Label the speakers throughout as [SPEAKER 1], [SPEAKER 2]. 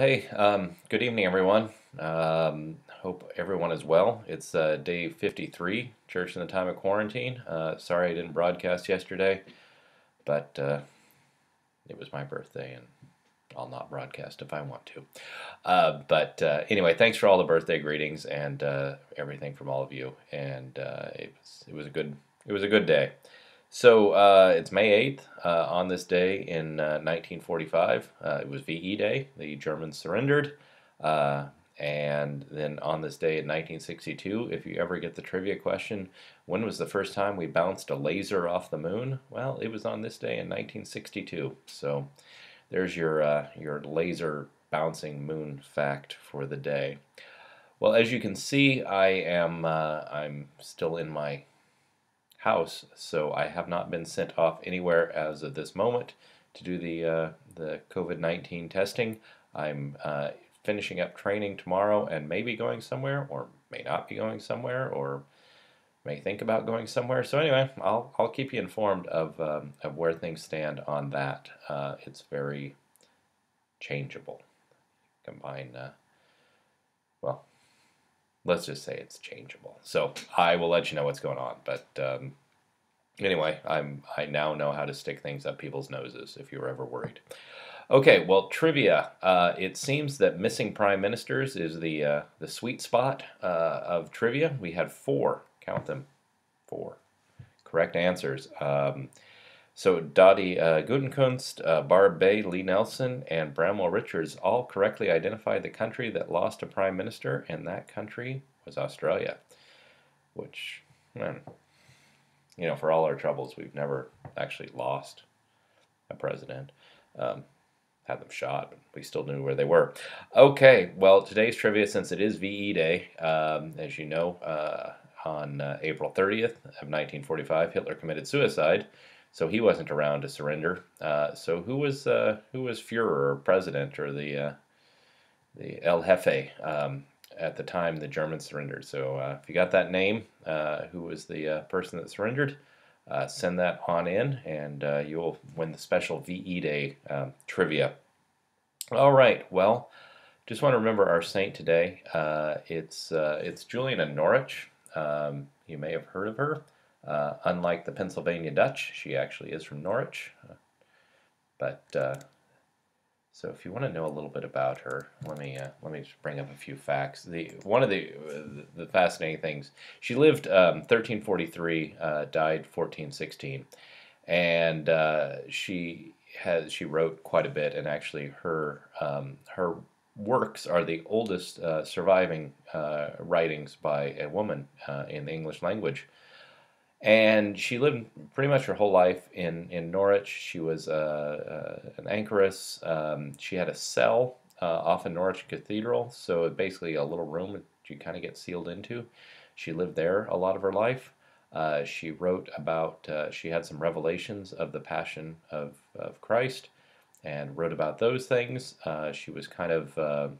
[SPEAKER 1] Hey, um, good evening, everyone. Um, hope everyone is well. It's uh, day 53, Church in the Time of Quarantine. Uh, sorry I didn't broadcast yesterday, but uh, it was my birthday and I'll not broadcast if I want to. Uh, but uh, anyway, thanks for all the birthday greetings and uh, everything from all of you. And it, was, it was a good it was a good day. So uh, it's May 8th. Uh, on this day in uh, 1945, uh, it was VE Day. The Germans surrendered. Uh, and then on this day in 1962, if you ever get the trivia question, when was the first time we bounced a laser off the moon? Well, it was on this day in 1962. So there's your, uh, your laser bouncing moon fact for the day. Well, as you can see, I am I'm still in my house, so I have not been sent off anywhere as of this moment to do the uh, the COVID-19 testing. I'm uh, finishing up training tomorrow and maybe going somewhere, or may not be going somewhere, or may think about going somewhere. So anyway, I'll I'll keep you informed of um, of where things stand on that. Uh, it's very changeable. Combine uh, well let's just say it's changeable. So I will let you know what's going on. But um, anyway, I'm I now know how to stick things up people's noses if you're ever worried. Okay, well, trivia. Uh, it seems that missing prime ministers is the uh, the sweet spot uh, of trivia. We had four. Count them, four correct answers. Um, so Dottie uh, Gutekunst, uh, Barb Bay, Lee Nelson, and Bramwell Richards all correctly identified the country that lost a prime minister, and that country was Australia. Which, man, you know, for all our troubles, we've never actually lost a president. Um, had them shot, but we still knew where they were. Okay, well, today's trivia, since it is VE Day, um, as you know, uh, on uh, April 30th of 1945, Hitler committed suicide so he wasn't around to surrender. Uh, so who was uh, who was Führer or president or the uh, the El Jefe um, at the time the Germans surrendered? So uh, if you got that name, uh, who was the uh, person that surrendered? send that on in, and you'll win the special VE Day um, trivia. All right. Well, just want to remember our saint today. it's it's Julian of Norwich. Um, you may have heard of her. Uh, unlike the Pennsylvania Dutch, she actually is from Norwich. Uh, but uh, so if you want to know a little bit about her, let me uh, let me just bring up a few facts. The one of the the fascinating things she lived um, 1343, uh, died 1416, and she has she wrote quite a bit, and actually her um, her works are the oldest surviving writings by a woman in the English language. And she lived pretty much her whole life in, in Norwich. She was uh, uh, an anchoress. Um, she had a cell uh, off in Norwich Cathedral, so basically a little room that you kind of get sealed into. She lived there a lot of her life. Uh, she wrote about, she had some revelations of the Passion of, of Christ and wrote about those things. She was kind of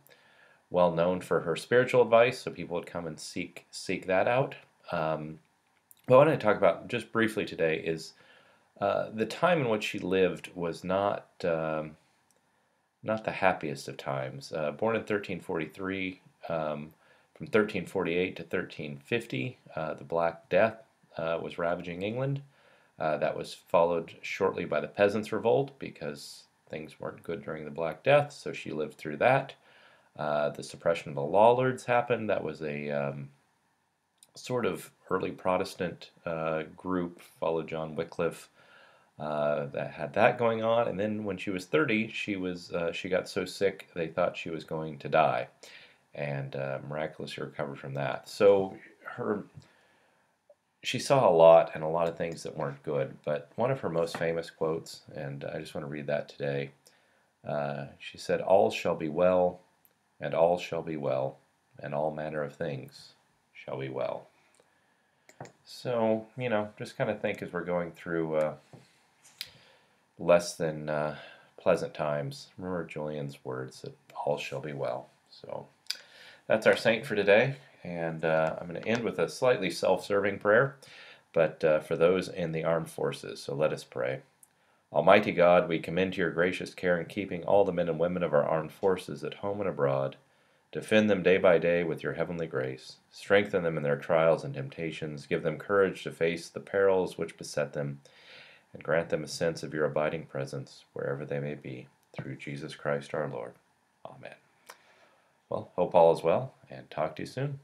[SPEAKER 1] well known for her spiritual advice, so people would come and seek seek that out. Um, what I want to talk about just briefly today is uh, the time in which she lived was not um, not the happiest of times. Uh, born in 1343, um, from 1348 to 1350, uh, the Black Death uh, was ravaging England. Uh, that was followed shortly by the Peasants' Revolt because things weren't good during the Black Death, so she lived through that. Uh, the suppression of the Lollards happened. That was a um, sort of early Protestant uh, group, followed John Wycliffe, uh, that had that going on. And then when she was 30, she was uh, she got so sick they thought she was going to die, and uh, miraculously recovered from that. So her she saw a lot and a lot of things that weren't good. But one of her most famous quotes, and I just want to read that today. Uh, she said, "All shall be well, and all shall be well, and all manner of things." shall be well. So, you know, just kind of think as we're going through uh, less than uh, pleasant times, remember Julian's words that all shall be well. So that's our saint for today. And uh, I'm going to end with a slightly self serving prayer, but uh, for those in the armed forces. So let us pray. Almighty God, we commend to your gracious care and keeping all the men and women of our armed forces at home and abroad. Defend them day by day with your heavenly grace. Strengthen them in their trials and temptations. Give them courage to face the perils which beset them. And grant them a sense of your abiding presence wherever they may be. Through Jesus Christ our Lord. Amen. Well, hope all is well, and talk to you soon.